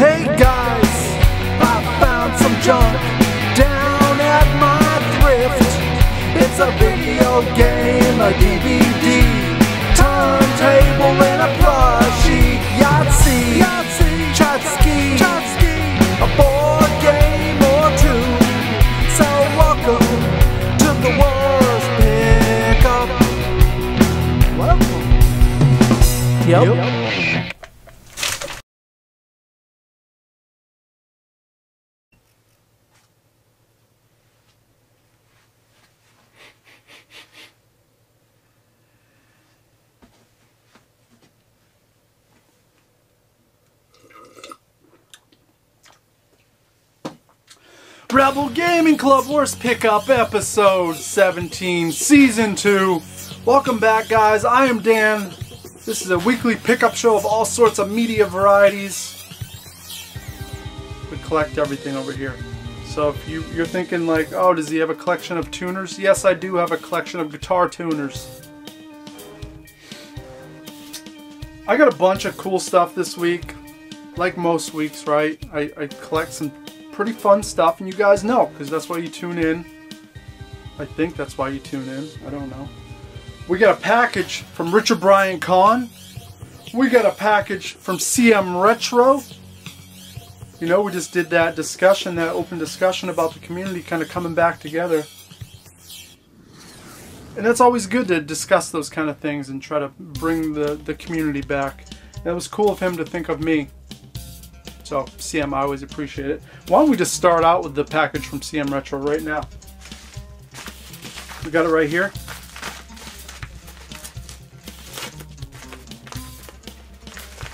Hey guys, Rebel Gaming Club Worst Pickup Episode 17, Season 2. Welcome back, guys. I am Dan. This is a weekly pickup show of all sorts of media varieties. We collect everything over here. So if you, you're thinking like, oh, does he have a collection of tuners? Yes, I do have a collection of guitar tuners. I got a bunch of cool stuff this week. Like most weeks, right? I, I collect some pretty fun stuff, and you guys know, because that's why you tune in. I think that's why you tune in. I don't know. We got a package from Richard Brian Kahn. We got a package from CM Retro. You know, we just did that discussion, that open discussion about the community kind of coming back together. And that's always good to discuss those kind of things and try to bring the, the community back. And it was cool of him to think of me. So, CM, I always appreciate it. Why don't we just start out with the package from CM Retro right now? We got it right here.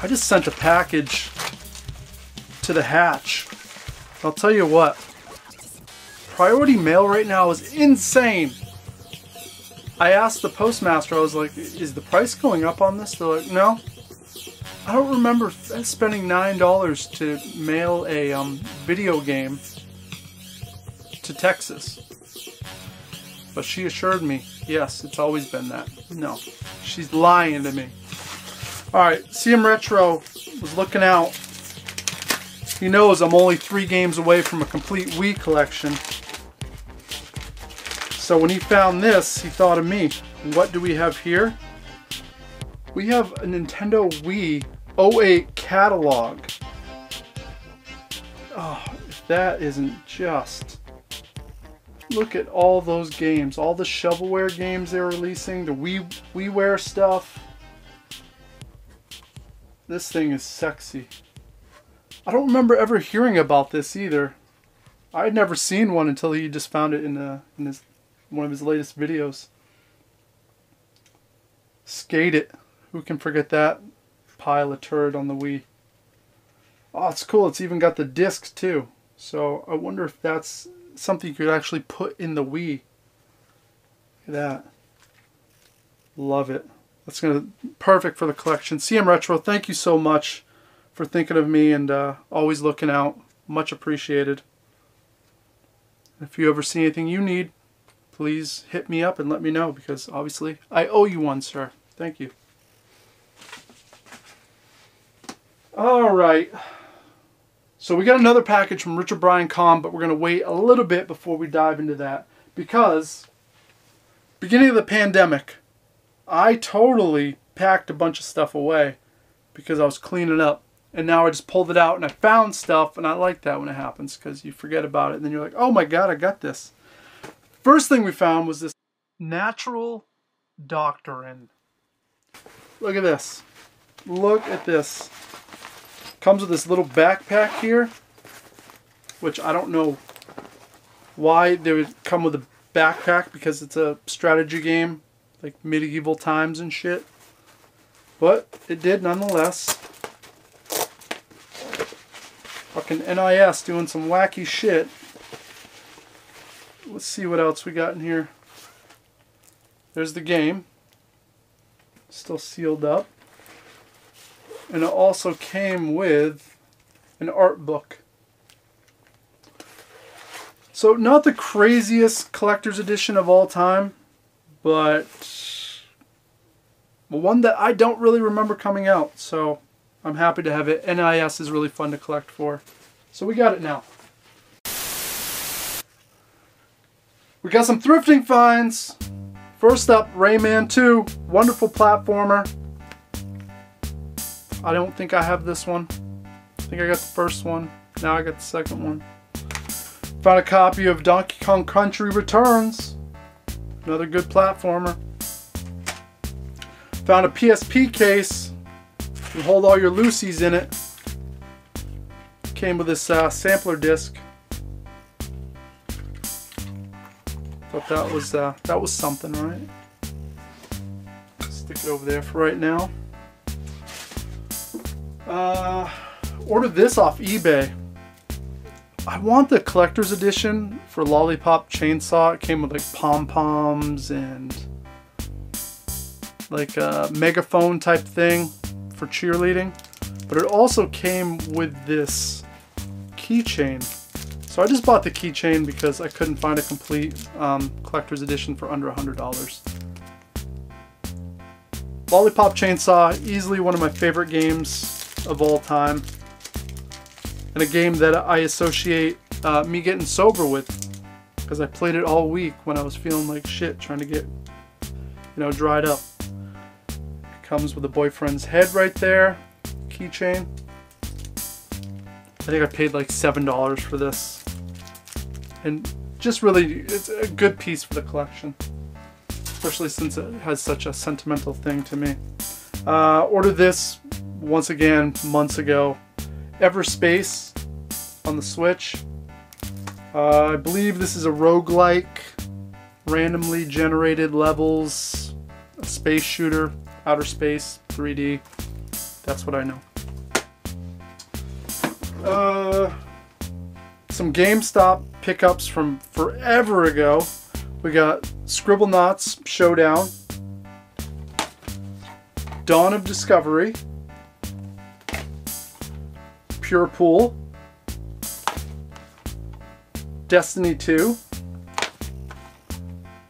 I just sent a package to the hatch. I'll tell you what. Priority mail right now is insane. I asked the postmaster, I was like, is the price going up on this? They're like, no. I don't remember spending $9 to mail a um, video game to Texas. But she assured me, yes, it's always been that. No, she's lying to me. Alright, CM Retro was looking out. He knows I'm only three games away from a complete Wii collection. So when he found this, he thought of me. What do we have here? We have a Nintendo Wii 08 catalog. Oh, if that isn't just. Look at all those games, all the shovelware games they're releasing, the Wii WiiWare stuff. This thing is sexy. I don't remember ever hearing about this either. I had never seen one until he just found it in, uh, in his, one of his latest videos. Skate it. Who can forget that? Pile of turd on the Wii. Oh, it's cool. It's even got the discs too. So I wonder if that's something you could actually put in the Wii. Look at that. Love it. That's gonna perfect for the collection. CM Retro, thank you so much for thinking of me and uh, always looking out. Much appreciated. If you ever see anything you need, please hit me up and let me know because obviously I owe you one, sir. Thank you. All right. So we got another package from Richard Brian Kahn, but we're going to wait a little bit before we dive into that because beginning of the pandemic, I totally packed a bunch of stuff away because I was cleaning up. And now I just pulled it out and I found stuff and I like that when it happens because you forget about it and then you're like, oh my god, I got this. First thing we found was this natural doctrine. Look at this. Look at this. Comes with this little backpack here, which I don't know why they would come with a backpack because it's a strategy game, like medieval times and shit. But it did nonetheless. Fucking NIS doing some wacky shit. Let's see what else we got in here. There's the game. Still sealed up. And it also came with an art book. So not the craziest collector's edition of all time, but one that I don't really remember coming out. So I'm happy to have it. NIS is really fun to collect for. So we got it now. We got some thrifting finds. First up, Rayman 2. Wonderful platformer. I don't think I have this one. I think I got the first one. Now I got the second one. Found a copy of Donkey Kong Country Returns. Another good platformer. Found a PSP case. You hold all your Lucy's in it. Came with this uh, sampler disc. Thought that was uh, that was something, right? Stick it over there for right now. Uh, ordered this off eBay. I want the collector's edition for Lollipop Chainsaw. It came with like pom-poms and like a megaphone type thing for cheerleading. But it also came with this keychain. So I just bought the keychain because I couldn't find a complete um, collector's edition for under $100. Lollipop Chainsaw, easily one of my favorite games of all time and a game that I associate uh, me getting sober with because I played it all week when I was feeling like shit trying to get you know dried up. It comes with a boyfriend's head right there keychain. I think I paid like seven dollars for this. And just really it's a good piece for the collection especially since it has such a sentimental thing to me. Uh, ordered this once again months ago Everspace on the Switch. Uh, I believe this is a roguelike, randomly generated levels, space shooter, outer space, 3D. That's what I know. Uh, some GameStop pickups from forever ago. We got Scribblenauts Showdown, Dawn of Discovery, Pure Pool, Destiny 2,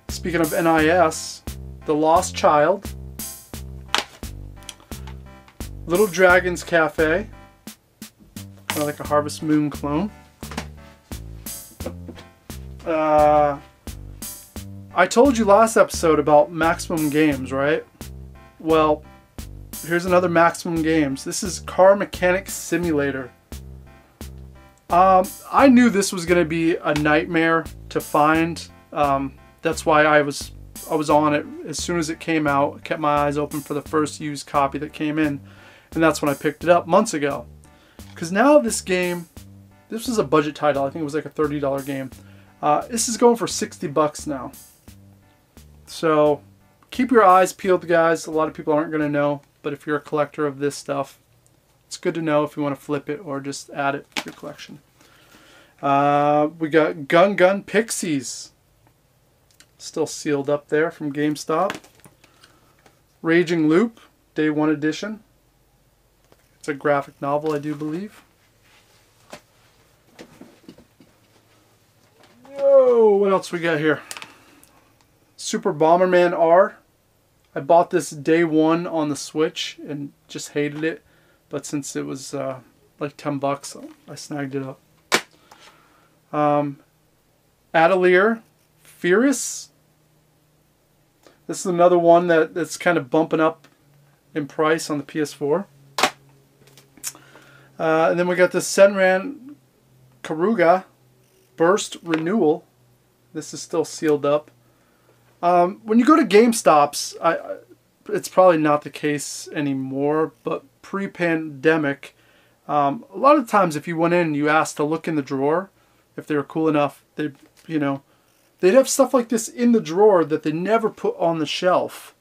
speaking of NIS, The Lost Child, Little Dragons Cafe, kind of like a Harvest Moon clone. Uh, I told you last episode about Maximum Games, right? Well, here's another Maximum Games. This is Car Mechanic Simulator. Um, I knew this was going to be a nightmare to find. Um, that's why I was I was on it as soon as it came out. Kept my eyes open for the first used copy that came in, and that's when I picked it up months ago. Because now this game, this was a budget title. I think it was like a $30 game. Uh, this is going for 60 bucks now. So keep your eyes peeled, guys. A lot of people aren't going to know but if you're a collector of this stuff, it's good to know if you want to flip it or just add it to your collection. Uh, we got Gun Gun Pixies. Still sealed up there from GameStop. Raging Loop, Day 1 edition. It's a graphic novel, I do believe. Whoa, what else we got here? Super Bomberman R. I bought this day one on the Switch and just hated it. But since it was uh, like 10 bucks, I snagged it up. Um, Atelier Firis. This is another one that, that's kind of bumping up in price on the PS4. Uh, and then we got the Senran Kagura Burst Renewal. This is still sealed up. Um, when you go to GameStops, I, it's probably not the case anymore, but pre-pandemic, um, a lot of times if you went in and you asked to look in the drawer, if they were cool enough, they, you know, they'd have stuff like this in the drawer that they never put on the shelf.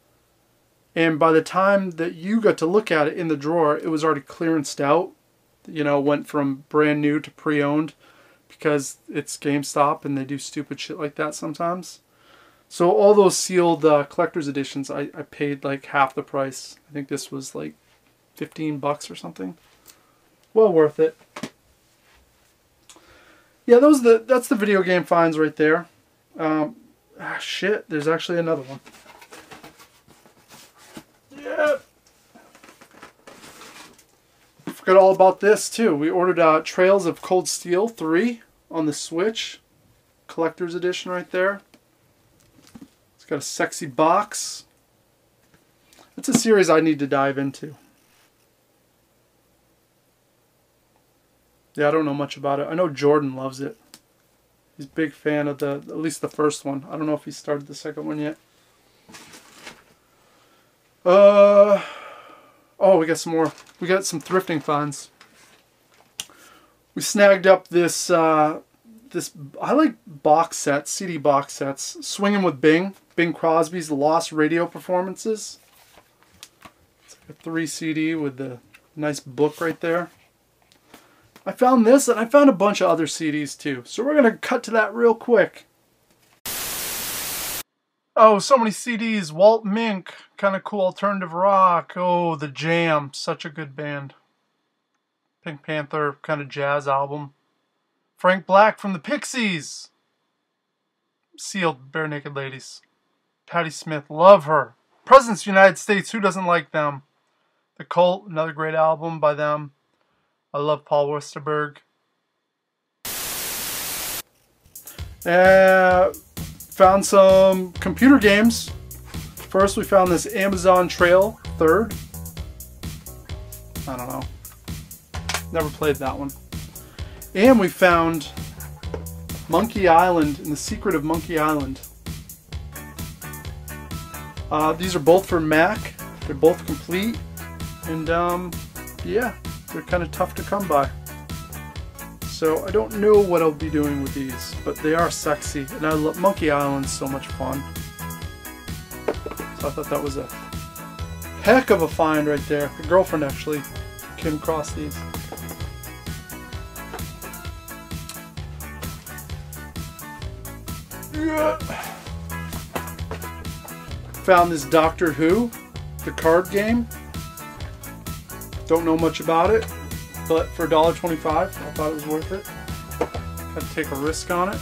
And by the time that you got to look at it in the drawer, it was already clearanced out. You know, went from brand new to pre-owned because it's GameStop and they do stupid shit like that sometimes. So all those sealed uh, collector's editions, I, I paid like half the price. I think this was like 15 bucks or something. Well worth it. Yeah, those the that's the video game finds right there. Um, ah, shit, there's actually another one. Yep. Forgot all about this too. We ordered uh, Trails of Cold Steel 3 on the Switch. Collector's Edition right there. It's got a sexy box. It's a series I need to dive into. Yeah, I don't know much about it. I know Jordan loves it. He's a big fan of the, at least the first one. I don't know if he started the second one yet. Uh, oh, we got some more. We got some thrifting finds. We snagged up this, uh, this, I like box sets, CD box sets. Swinging with Bing. Bing Crosby's Lost Radio Performances. It's like a 3 CD with the nice book right there. I found this and I found a bunch of other CDs too. So we're to cut to that real quick. Oh, so many CDs. Walt Mink, kind of cool alternative rock. Oh, The Jam, such a good band. Pink Panther, kind of jazz album. Frank Black from the Pixies. Sealed, Barenaked Ladies. Patti Smith, love her. Presidents United States, who doesn't like them? The Cult, another great album by them. I love Paul Westerberg. Uh, found some computer games. First, we found this Amazon Trail Third. I don't know. Never played that one. And we found Monkey Island and the Secret of Monkey Island. Uh, these are both for Mac. They're both complete. And um, yeah, they're kind of tough to come by. So I don't know what I'll be doing with these, but they are sexy, and I love Monkey Island's so much fun. So I thought that was a heck of a find right there. The girlfriend actually came across these. Found this Doctor Who, the card game. Don't know much about it, but for $1.25, I thought it was worth it. Had to take a risk on it.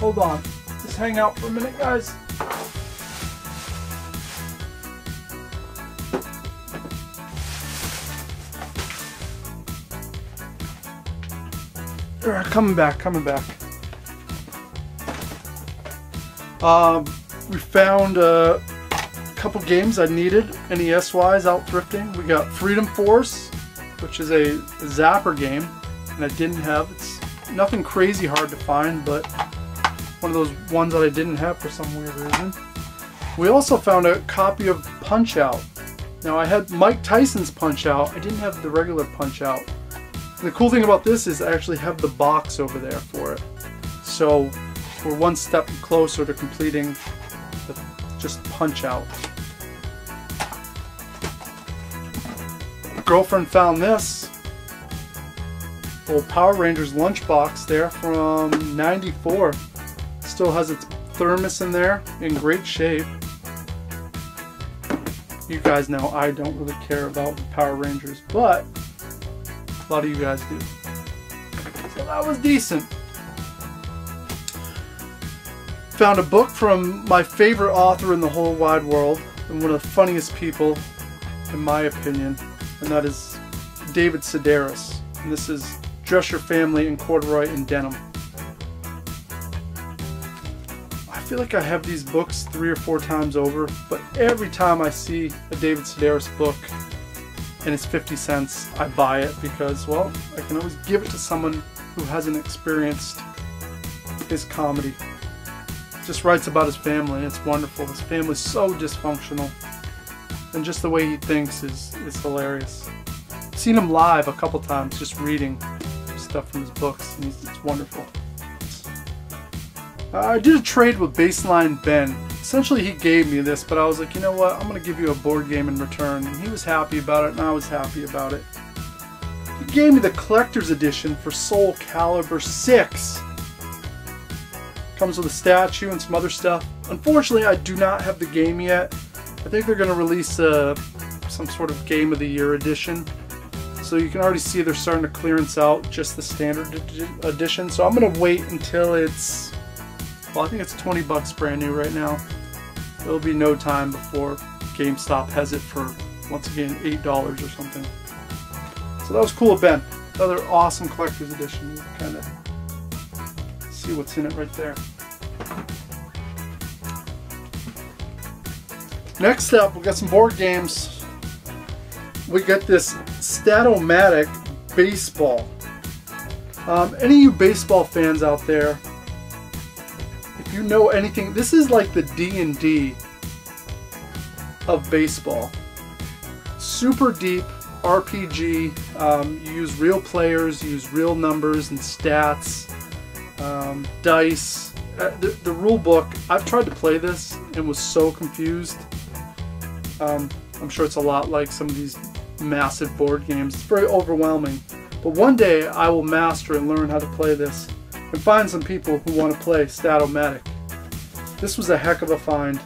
Hold on. Just hang out for a minute, guys. Coming back, coming back. Um, we found a couple games I needed NES-wise out thrifting. We got Freedom Force, which is a Zapper game, and I didn't have. It's nothing crazy hard to find, but one of those ones that I didn't have for some weird reason. We also found a copy of Punch Out. Now I had Mike Tyson's Punch Out. I didn't have the regular Punch Out. The cool thing about this is I actually have the box over there for it. So we're one step closer to completing the just Punch Out. girlfriend found this old Power Rangers lunchbox there from 94. Still has its thermos in there in great shape. You guys know I don't really care about Power Rangers, but a lot of you guys do. So that was decent. Found a book from my favorite author in the whole wide world and one of the funniest people in my opinion and that is David Sedaris. And this is Dress Your Family in Corduroy and Denim. I feel like I have these books three or four times over, but every time I see a David Sedaris book and it's 50 cents, I buy it because, well, I can always give it to someone who hasn't experienced his comedy. Just writes about his family, it's wonderful. His family's so dysfunctional and just the way he thinks is, is hilarious. I've seen him live a couple times just reading stuff from his books and it's wonderful. I did a trade with Baseline Ben. Essentially he gave me this but I was like you know what I'm gonna give you a board game in return and he was happy about it and I was happy about it. He gave me the collector's edition for Soul Calibur 6. Comes with a statue and some other stuff. Unfortunately I do not have the game yet I think they're going to release uh, some sort of Game of the Year edition. So you can already see they're starting to clearance out just the standard edition. So I'm going to wait until it's, well I think it's 20 bucks brand new right now. It'll be no time before GameStop has it for once again, $8 or something. So that was cool Ben. Another awesome collector's edition. Kind of see what's in it right there. Next up, we got some board games. We got this Strat-O-Matic Baseball. Um, any of you baseball fans out there, if you know anything, this is like the D&D of baseball. Super deep RPG. Um, you use real players, you use real numbers and stats, um, dice. Uh, the, the rule book, I've tried to play this and was so confused. Um, I'm sure it's a lot like some of these massive board games. It's very overwhelming. But one day I will master and learn how to play this and find some people who want to play Strat-O-Matic. This was a heck of a find.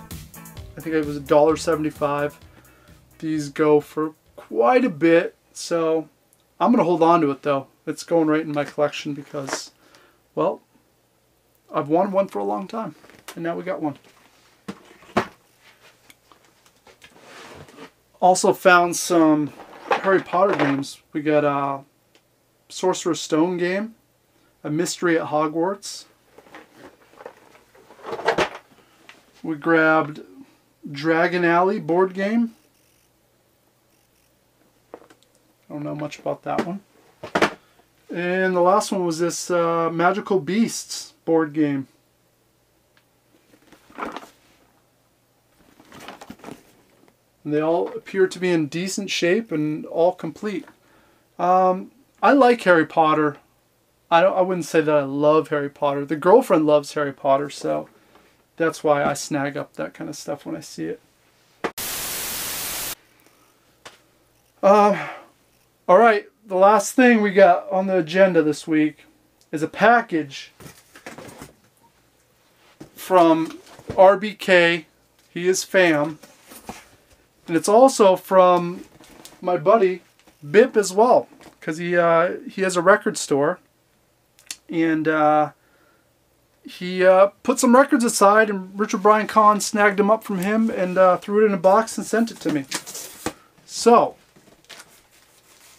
I think it was $1.75. These go for quite a bit, so I'm going to hold on to it though. It's going right in my collection because, well, I've wanted one for a long time, and now we got one. Also found some Harry Potter games. We got a Sorcerer's Stone game, A Mystery at Hogwarts. We grabbed Diagon Alley board game. I don't know much about that one. And the last one was this uh, Magical Beasts board game. And they all appear to be in decent shape and all complete. Um, I like Harry Potter. I, I wouldn't say that I love Harry Potter. The girlfriend loves Harry Potter, so that's why I snag up that kind of stuff when I see it. Uh, all right, the last thing we got on the agenda this week is a package from RBK. He is fam. And it's also from my buddy Bip as well, because he uh, he has a record store, and uh, he uh, put some records aside, and Richard Brian Kahn snagged them up from him and uh, threw it in a box and sent it to me. So,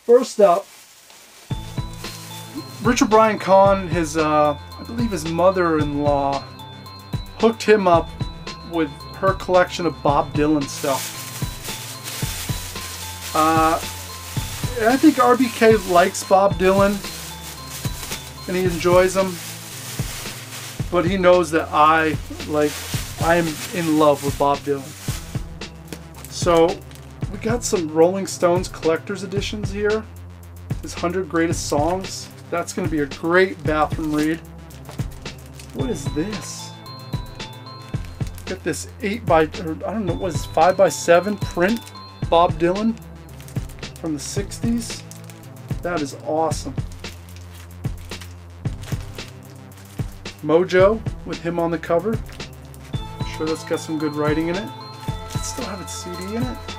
first up, Richard Brian Kahn, his uh, I believe his mother-in-law, hooked him up with her collection of Bob Dylan stuff. Uh, I think RBK likes Bob Dylan and he enjoys them, but he knows that I like I am in love with Bob Dylan. So we got some Rolling Stones collector's editions here. His 100 greatest songs. That's going to be a great bathroom read. What is this? Got this 8 by, or I don't know, what is 5 by 7 print Bob Dylan from the 60s. That is awesome. Mojo with him on the cover. I'm sure that's got some good writing in it. It still have its CD in it?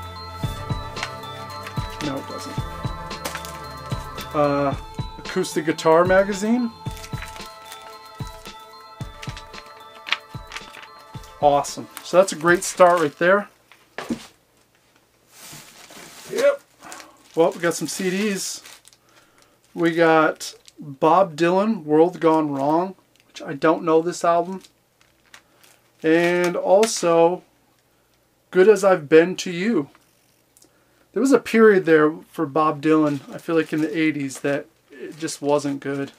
No, it doesn't. Uh, acoustic guitar magazine. Awesome. So that's a great start right there. Yep. Well, we got some CDs. We got Bob Dylan, World Gone Wrong, which I don't know this album. And also, Good As I've Been to You. There was a period there for Bob Dylan, I feel like in the 80s, that it just wasn't good.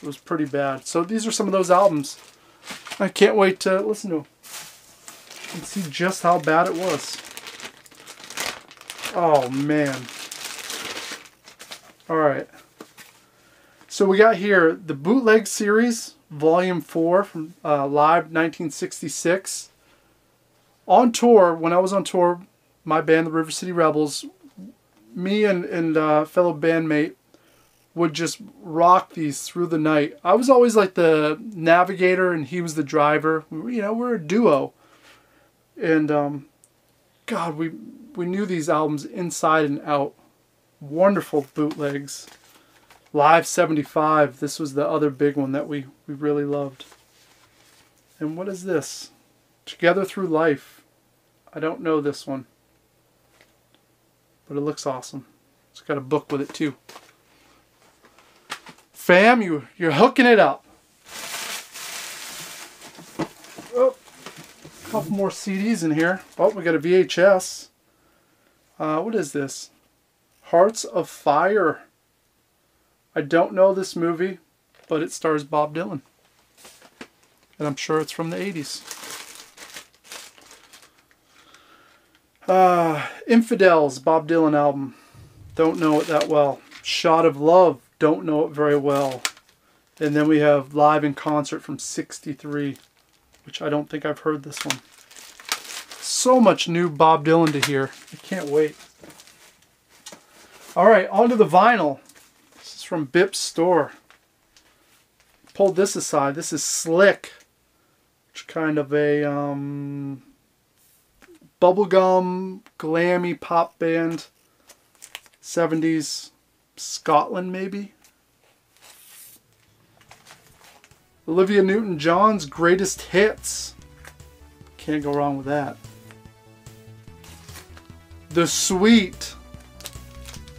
It was pretty bad. So these are some of those albums. I can't wait to listen to them and see just how bad it was. Oh, man. All right. So we got here the Bootleg Series, Volume 4 from uh, Live 1966. On tour, when I was on tour, my band, the River City Rebels, me and, and uh, fellow bandmate would just rock these through the night. I was always like the navigator and he was the driver. You know, we're a duo. And um, God, we we knew these albums inside and out wonderful bootlegs. Live 75, this was the other big one that we, we really loved. And what is this? Together Through Life. I don't know this one. But it looks awesome. It's got a book with it too. Fam, you, you're hooking it up. Oh, a couple more CDs in here. Oh, we got a VHS. Uh, what is this? Hearts of Fire. I don't know this movie, but it stars Bob Dylan. And I'm sure it's from the 80s. Uh, Infidels, Bob Dylan album. Don't know it that well. Shot of Love, don't know it very well. And then we have live in concert from 63, which I don't think I've heard this one. So much new Bob Dylan to hear. I can't wait. All right, on to the vinyl. This is from Bip's store. Pulled this aside. This is Slik. Which kind of a um, bubblegum, glammy pop band. 70s Scotland, maybe? Olivia Newton-John's greatest hits. Can't go wrong with that. The Sweet.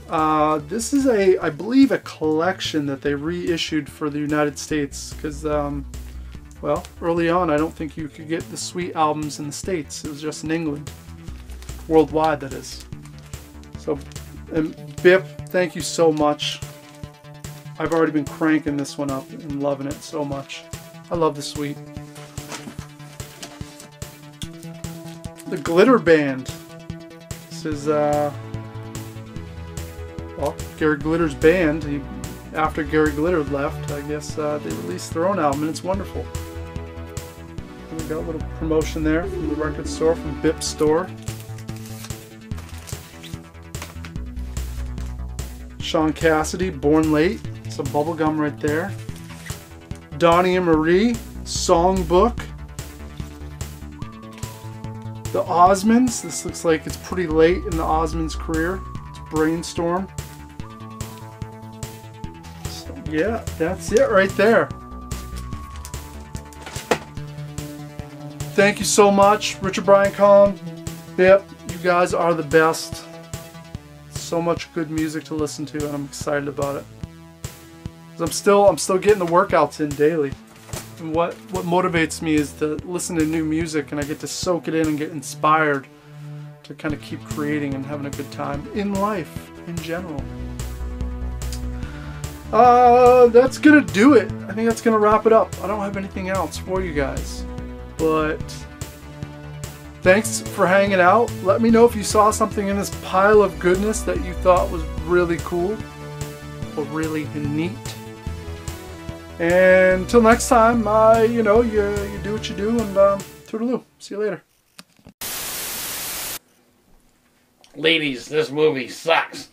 Uh, this is a, I believe, a collection that they reissued for the United States because, um, well, early on, I don't think you could get the Sweet albums in the States. It was just in England. Worldwide, that is. So, and Bip, thank you so much. I've already been cranking this one up and loving it so much. I love the Sweet. The Glitter Band. This is, uh, well, Gary Glitter's band. He, after Gary Glitter left, I guess uh, they released their own album, and it's wonderful. Got a little promotion there from the record store, from Bip Store. Shaun Cassidy, Born Late. Some bubblegum right there. Donnie and Marie, Songbook. The Osmonds. This looks like it's pretty late in the Osmonds' career. It's Brainstorm. So, yeah, that's it right there. Thank you so much, Richard Brian Kahn. Yep, you guys are the best. So much good music to listen to, and I'm excited about it. I'm still I'm still getting the workouts in daily. And what what motivates me is to listen to new music and I get to soak it in and get inspired to kind of keep creating and having a good time in life in general. Uh, that's gonna do it. I think that's gonna wrap it up. I don't have anything else for you guys, but thanks for hanging out. Let me know if you saw something in this pile of goodness that you thought was really cool or really neat. And until next time, uh, you know, you, you do what you do, and um, toodaloo. See you later. Ladies, this movie sucks.